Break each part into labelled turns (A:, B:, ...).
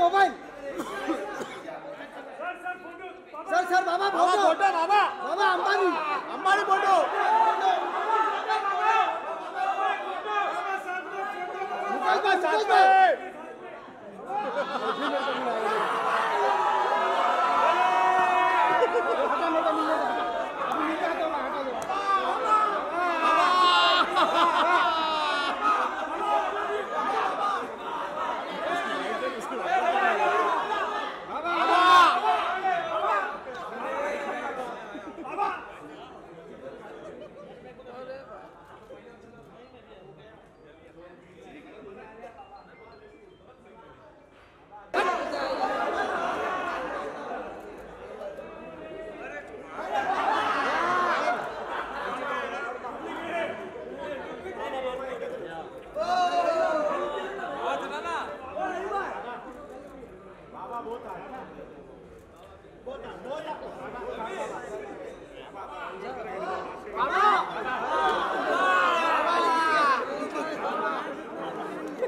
A: mobile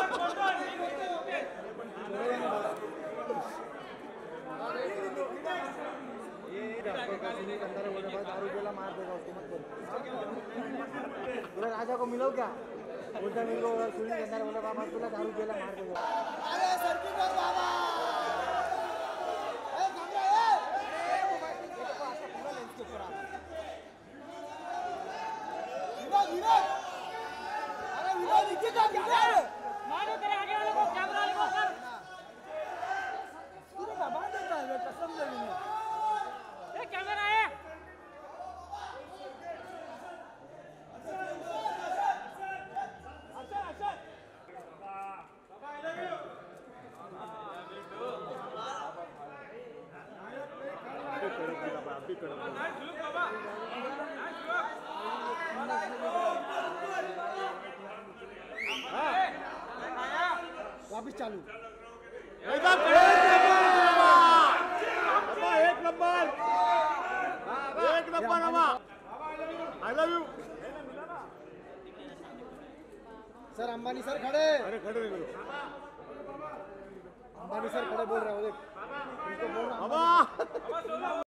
A: Ayo,
B: ayo, ayo, ayo,
A: वापिस चालू
C: एक नंबर एक number I love you
A: sir Ambani sir खड़े
C: अरे खड़े